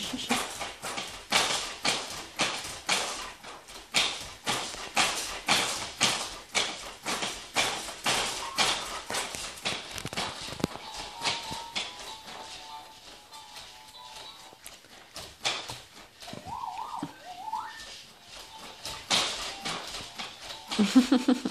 フフフフ。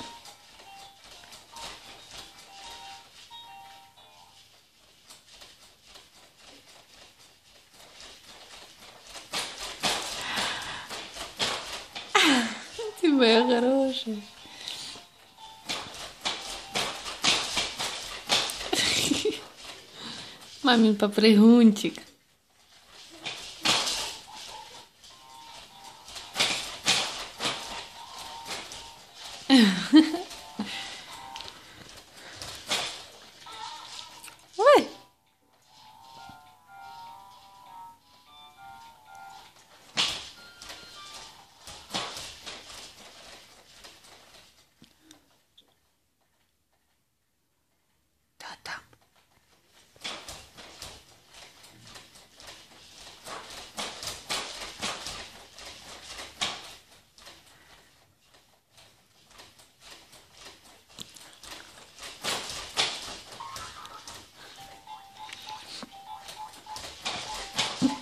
berra hoje. Mami, para perguntar.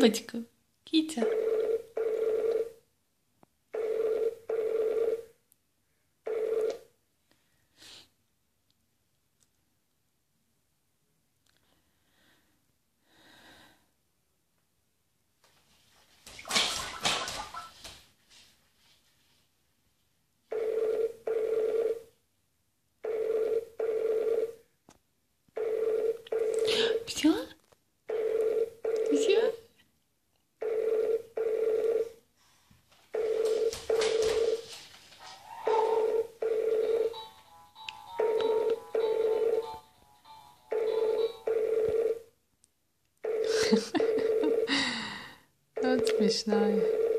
Лыбочка. Китя. Все? That's mich